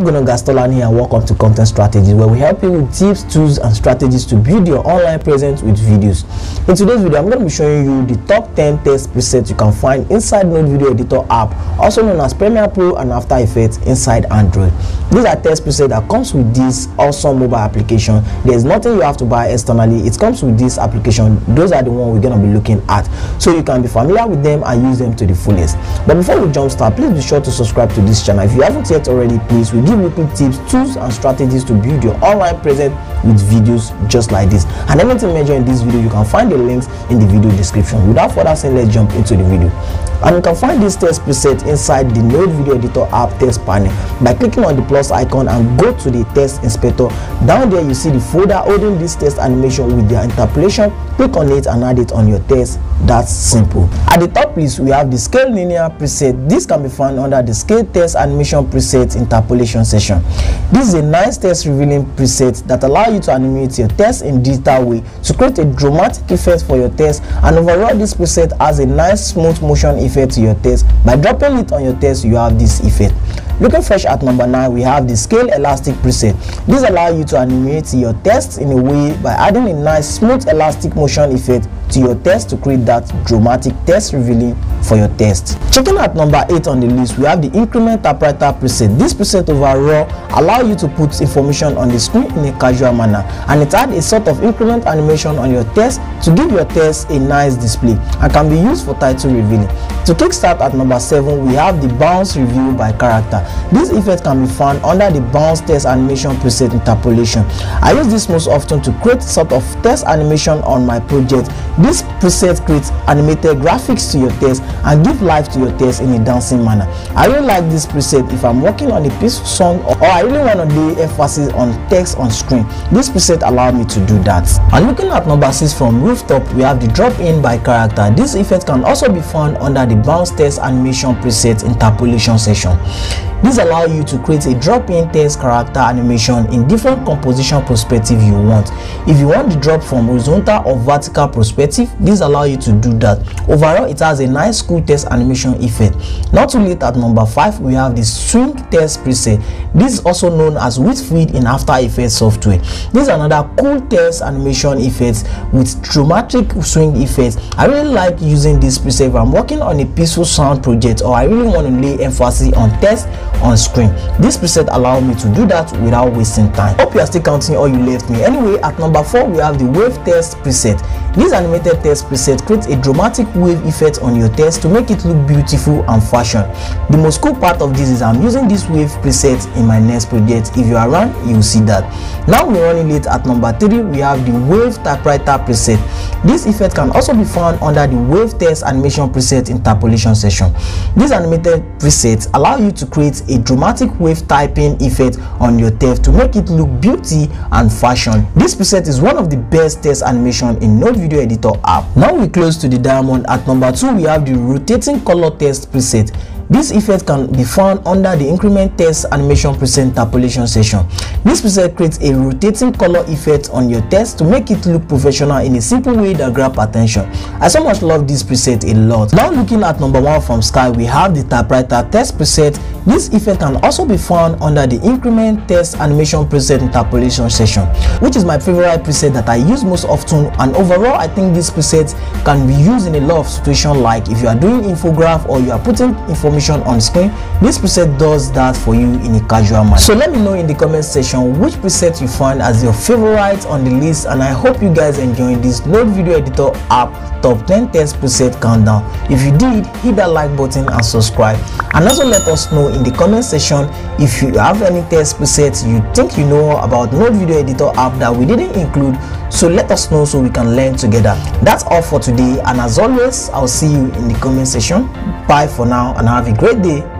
Guno Gastolan here and welcome to Content Strategies where we help you with tips, tools and strategies to build your online presence with videos. In today's video, I'm going to be showing you the top 10 test presets you can find inside Node Video Editor app, also known as Premiere Pro and After Effects inside Android. These are test presets that comes with this awesome mobile application. There's nothing you have to buy externally. It comes with this application. Those are the one we're going to be looking at. So you can be familiar with them and use them to the fullest. But before we jump start, please be sure to subscribe to this channel. If you haven't yet already, please, we give you tips, tools, and strategies to build your online presence with videos just like this. And anything mentioned in this video, you can find the links in the video description. Without further saying, let's jump into the video. And you can find this test preset inside the Node Video Editor app test panel by clicking on the plus icon and go to the test inspector. Down there, you see the folder holding this test animation with their interpolation. Click on it and add it on your test. That's simple. At the top list, we have the scale linear preset. This can be found under the scale test animation preset interpolation section. This is a nice test revealing preset that allows you to animate your test in digital way to create a dramatic effect for your test and overall this preset has a nice smooth motion effect to your test. By dropping it on your test, you have this effect. Looking fresh at number 9, we have the Scale Elastic preset. This allows you to animate your test in a way by adding a nice smooth elastic motion effect to your test to create that dramatic test revealing for your test. Checking out number 8 on the list, we have the Increment Typewriter preset. This preset overall allow you to put information on the screen in a casual manner and it adds a sort of increment animation on your test to give your test a nice display and can be used for title revealing. To kickstart at number 7, we have the Bounce Review by Character. This effect can be found under the Bounce Test Animation preset interpolation. I use this most often to create sort of test animation on my project. This preset creates animated graphics to your test and give life to your test in a dancing manner. I really like this preset if I'm working on a peaceful song or I really want to lay emphasis on text on screen. This preset allowed me to do that. And looking at number 6 from Rooftop, we have the Drop In by Character. This effect can also be found under the Bounce Test Animation preset interpolation section. This allows you to create a drop-in text character animation in different composition perspective you want. If you want the drop from horizontal or vertical perspective, this allows you to do that. Overall, it has a nice cool text animation effect. Not too late at number 5, we have the swing text preset. This is also known as Whitfield in After Effects software. This is another cool text animation effect with dramatic swing effects. I really like using this preset if I'm working on a peaceful sound project or I really want to lay emphasis on text on screen. This preset allowed me to do that without wasting time. Hope you are still counting all you left me. Anyway, at number 4 we have the wave test preset. This animated test preset creates a dramatic wave effect on your test to make it look beautiful and fashion. The most cool part of this is I'm using this wave preset in my next project. If you are around, you will see that. Now we're running late at number 3 we have the wave typewriter preset. This effect can also be found under the wave test animation preset interpolation section. This animated preset allow you to create a dramatic wave typing effect on your text to make it look beauty and fashion. This preset is one of the best test animation in Node Video Editor app. Now we close to the diamond. At number 2 we have the rotating color test preset. This effect can be found under the increment test animation preset interpolation section. This preset creates a rotating color effect on your text to make it look professional in a simple way that grab attention. I so much love this preset a lot. Now looking at number 1 from Sky, we have the typewriter test preset. This effect can also be found under the increment test animation preset interpolation section, which is my favorite preset that I use most often. And overall I think this preset can be used in a lot of situations like if you are doing infograph or you are putting information on screen this preset does that for you in a casual manner. So let me know in the comment section which preset you find as your favorite on the list and i hope you guys enjoyed this node video editor app top 10 test preset countdown. If you did hit that like button and subscribe. And also let us know in the comment section. If you have any test presets you think you know about node video editor app that we didn't include so let us know so we can learn together. That's all for today and as always i'll see you in the comment section. Bye for now and have a great day